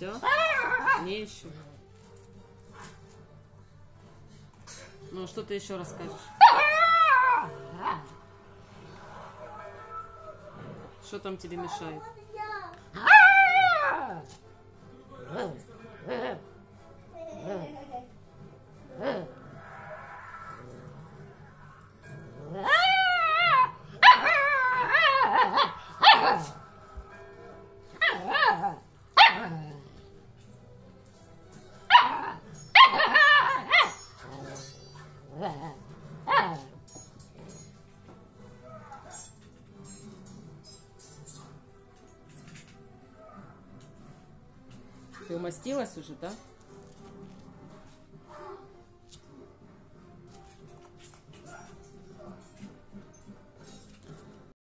Не еще. Ну, что ты еще расскажешь? Что там тебе мешает? Ты умастилась уже, да?